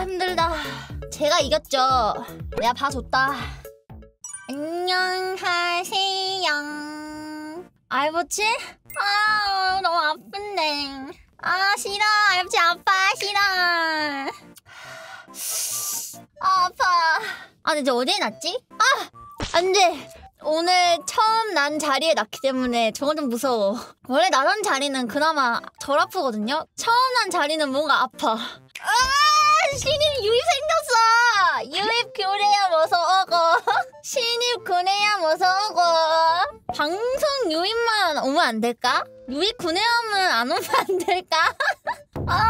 아 힘들다. 제가 이겼죠. 내가 봐줬다. 안녕하세요. 알보치? 아 너무 아픈데. 아 싫어 알보치 아파 싫어. 아 아파. 아 근데 이제 어디에 놨지? 아 안돼. 오늘 처음 난 자리에 났기 때문에 저건 좀 무서워. 원래 나던 자리는 그나마 덜 아프거든요. 처음 난 자리는 뭔가 아파. 아 신입 유입 생겼어. 유입 교래야 뭐서 오고 신입 뭐서 오고 방송 유입만 오면 안 될까? 유입 군해하면 안 오면 안 될까? 아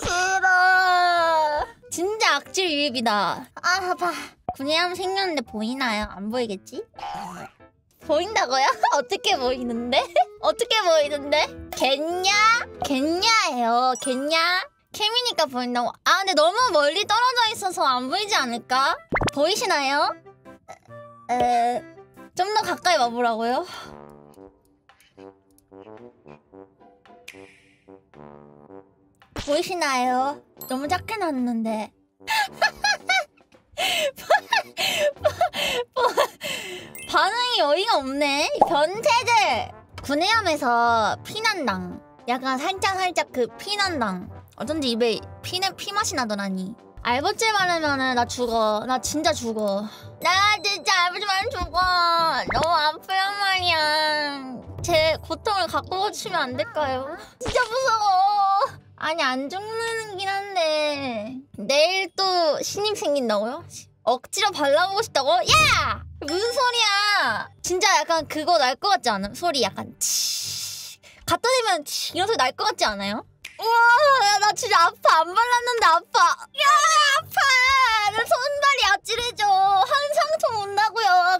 싫어. 진짜 악질 유입이다. 아 아파. 군해함 생겼는데 보이나요? 안 보이겠지? 보인다고요? 어떻게 보이는데? 어떻게 보이는데? 겠냐? 겠냐예요. 겠냐? 캠이니까 보인다고. 아 근데 너무 멀리 떨어져 있어서 안 보이지 않을까? 보이시나요? 에... 좀 더 가까이 와보라고요? 보이시나요? 너무 작게 놨는데. 반응이 어이가 없네. 변태들 구내염에서 피난당. 약간 살짝 살짝 그 피난당. 어쩐지 입에 피는 피 맛이 나더라니. 알버질 바르면은 나 죽어. 나 진짜 죽어. 나 진짜 알버질 바르면 죽어. 너무 아프단 말이야. 제 고통을 갖고 고치면 안 될까요? 진짜 무서워. 아니 안 죽는긴 한데 내일 또 신입 생긴다고요? 억지로 발라보고 싶다고? 야! 무슨 소리야? 진짜 약간 그거 날 것 같지 않음? 소리 약간 치 갖다 대면 치 이런 소리 날 것 같지 않아요? 우와 나 진짜 아파. 안 발랐는데 아파. 야 아파. 내 손발이 아찔해져. 한 상처 온다고요.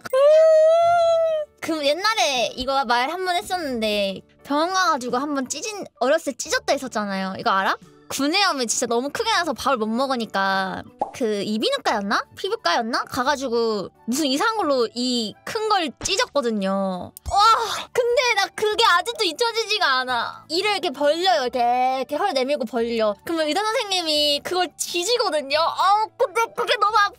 그 옛날에 이거 말 한 번 했었는데 병원 가가지고 한 번 찢은 어렸을 때 찢었다 했었잖아요. 이거 알아? 구내염이 진짜 너무 크게 나서 밥을 못 먹으니까 그 이비인후과였나? 피부과였나? 가가지고 무슨 이상한 걸로 이 큰 걸 찢었거든요. 와 근데 나 그게 아직도 잊혀지지가 않아. 이를 이렇게 벌려요. 이렇게 이렇게 헐 내밀고 벌려. 그러면 의사 선생님이 그걸 지지거든요. 아우 근데 그게 너무 아파서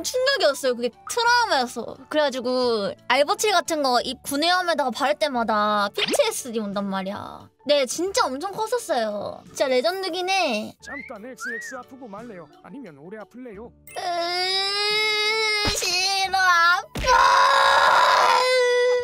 너무 충격이었어요. 그게 트라우마였어. 그래가지고 알버칠 같은 거입 구내염에다가 바를 때마다 PTSD 온단 말이야. 네, 진짜 엄청 컸었어요. 진짜 레전드긴 해. 잠깐 XX 아프고 말래요. 아니면 오래 아플래요. 으, 싫어, 아파.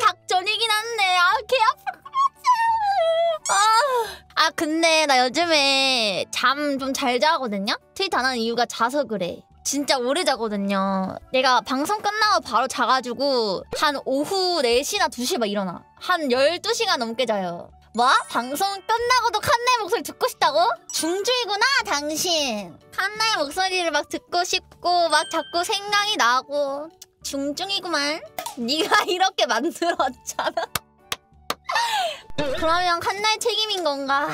닭 전이긴 한데, 아, 개 아플 것 같아. 아, 아, 근데 나 요즘에 잠 좀 잘 자거든요? 트윗 안 하는 이유가 자서 그래. 진짜 오래 자거든요. 내가 방송 끝나고 바로 자가지고 한 오후 4시나 2시 막 일어나. 한 12시간 넘게 자요. 뭐? 방송 끝나고도 칸나의 목소리 듣고 싶다고? 중주이구나 당신 칸나의 목소리를 막 듣고 싶고 막 자꾸 생각이 나고 중중이구만 네가 이렇게 만들었잖아 그러면 칸나의 책임인 건가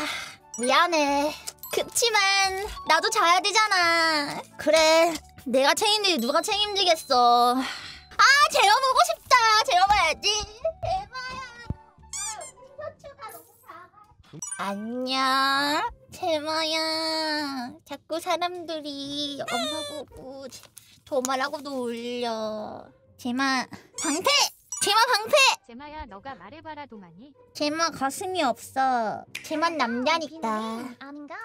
미안해 그치만 나도 자야 되잖아. 그래 내가 책임지지 누가 책임지겠어. 아 재워보고 싶다. 재워봐야지. 안녕 제마야. 자꾸 사람들이 엄마 보고 도말하고 놀려. 제마 방패 제마 방패! 제마야 너가 말해봐라 도마니 제마 가슴이 없어. 제만 남자니까. 아닌가?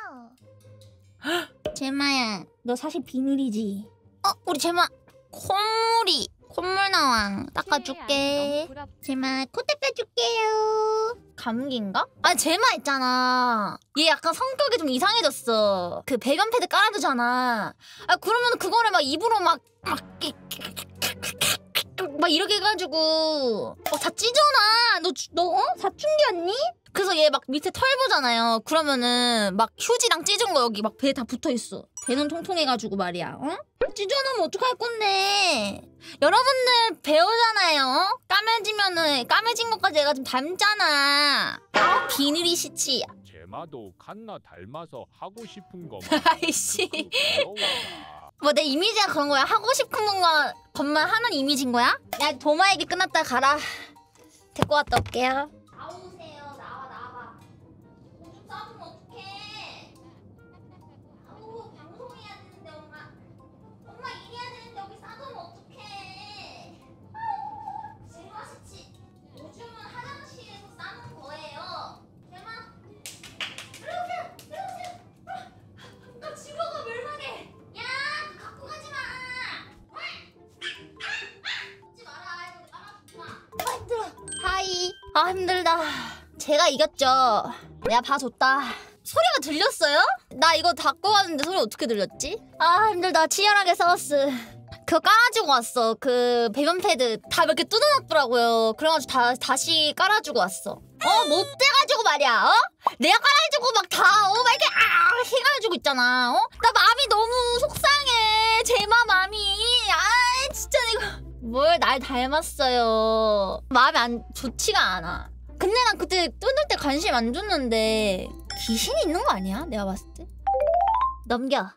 제마야 너 사실 비늘이지. 어 우리 제마 콧물이 콧물 나와. 닦아줄게. 제마 콧대 빼줄게요. 감기인가? 아 제마 있잖아. 얘 약간 성격이 좀 이상해졌어. 그 배변 패드 깔아두잖아. 아 그러면 그거를 막 입으로 막막 막 이렇게 해가지고. 어다 찢어놔. 너, 주- 너 어? 사춘기였니? 그래서 얘 막 밑에 털 보잖아요. 그러면은 막 휴지랑 찢은 거 여기 막 배에 다 붙어있어. 배는 통통해가지고 말이야. 어? 찢어놓으면 어떡할 건데? 여러분들 배우잖아요. 까매지면은 까매진 것까지 얘가 좀 닮잖아. 아 비늘이 시치. 제마도 칸나 닮아서 하고 싶은 거 아이씨 뭐 내 이미지가 그런 거야? 하고 싶은 건가 것만 하는 이미지인 거야? 야 도마 얘기 끝났다 가라 데리고 갔다 올게요 아 힘들다. 제가 이겼죠. 내가 봐줬다. 소리가 들렸어요? 나 이거 닫고 왔는데 소리 어떻게 들렸지? 아 힘들다. 치열하게 싸웠어. 그거 깔아주고 왔어. 그 배변 패드 다 몇 개 뜯어놨더라고요. 그래가지고 다 다시 깔아주고 왔어. 어 못 돼가지고 말이야. 어? 내가 깔아주고 막 다어 막 이렇게 아 해가지고 있잖아. 어? 나 마음이 너무 속상해. 제마 마음이. 아 뭘 날 닮았어요. 마음이 안 좋지가 않아. 근데 난 그때 뜯을 때 관심 안 줬는데 귀신이 있는 거 아니야? 내가 봤을 때. 넘겨.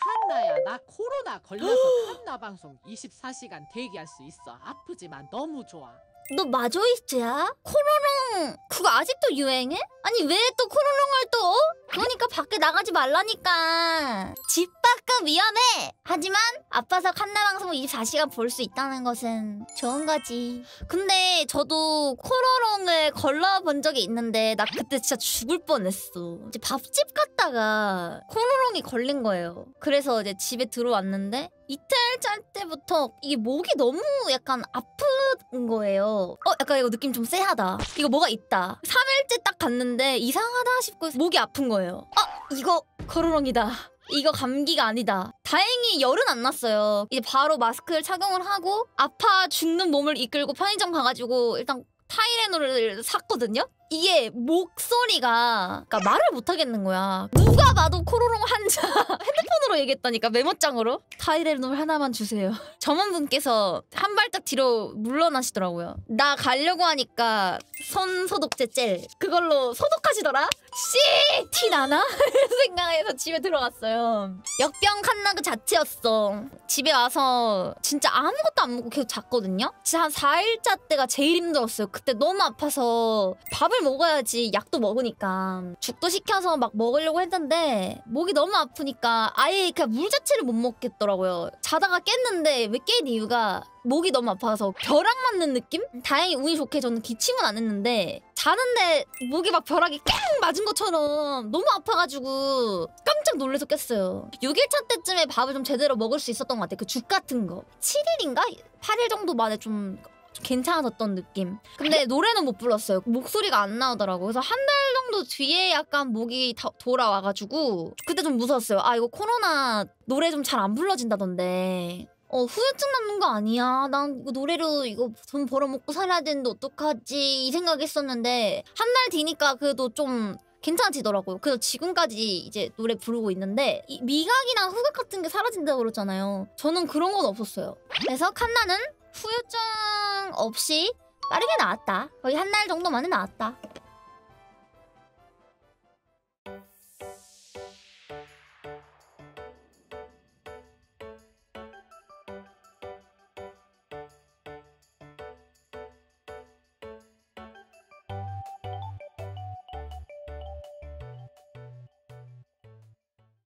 칸나야 나 코로나 걸려서 칸나 방송 24시간 대기할 수 있어 아프지만 너무 좋아 너 마조이스트야? 코로롱 그거 아직도 유행해? 아니 왜 또 코로롱을 또? 그러니까 밖에 나가지 말라니까 집 밖은 위험해 하지만 아파서 칸나 방송 24시간 볼 수 있다는 것은 좋은 거지 근데 저도 코로롱을 걸러본 적이 있는데 나 그때 진짜 죽을 뻔했어 이제 밥집 갔다가 코로롱이 걸린 거예요 그래서 이제 집에 들어왔는데 이틀 때부터 이게 목이 너무 약간 아픈 거예요. 어, 약간 이거 느낌 좀 쎄하다. 이거 뭐가 있다. 3일째 딱 갔는데 이상하다 싶고 목이 아픈 거예요. 아, 이거 코로롱이다. 이거 감기가 아니다. 다행히 열은 안 났어요. 이제 바로 마스크를 착용을 하고 아파 죽는 몸을 이끌고 편의점 가가지고 일단 타이레놀을 샀거든요. 이게 목소리가 그러니까 말을 못 하겠는 거야. 누가 봐도 코로롱 환자 핸드폰으로 얘기했다니까 메모장으로 타이레놀 하나만 주세요. 점원분께서 한 발짝 뒤로 물러나시더라고요. 나 가려고 하니까 손 소독제 젤 그걸로 소독하시더라. 씨! 티 나나? 생각해서 집에 들어갔어요. 역병 칸나 그 자체였어. 집에 와서 진짜 아무것도 안 먹고 계속 잤거든요. 진짜 한 4일차 때가 제일 힘들었어요. 그때 너무 아파서 밥을 먹어야지 약도 먹으니까 죽도 시켜서 막 먹으려고 했는데 목이 너무 아프니까 아예 그냥 물 자체를 못 먹겠더라고요. 자다가 깼는데 왜 깬 이유가 목이 너무 아파서 벼락 맞는 느낌? 다행히 운이 좋게 저는 기침은 안 했는데 자는데 목이 막 벼락이 깽 맞은 것처럼 너무 아파가지고 깜짝 놀라서 깼어요. 6일차 때쯤에 밥을 좀 제대로 먹을 수 있었던 것 같아요. 그 죽 같은 거. 7일인가? 8일 정도 만에 좀 괜찮아졌던 느낌. 근데 노래는 못 불렀어요. 목소리가 안 나오더라고. 그래서 한 달 정도 뒤에 약간 목이 다- 돌아와가지고 그때 좀 무서웠어요. 아 이거 코로나 노래 좀 잘 안 불러진다던데. 어 후유증 남는 거 아니야? 난 이거 노래로 이거 돈 벌어먹고 살아야 되는데 어떡하지? 이 생각했었는데 한 달 뒤니까 그래도 좀 괜찮아지더라고요. 그래서 지금까지 이제 노래 부르고 있는데 이 미각이나 후각 같은 게 사라진다고 그러잖아요. 저는 그런 건 없었어요. 그래서 칸나는 후유증 없이 빠르게 나았다. 거의 한달 정도 만에 나았다.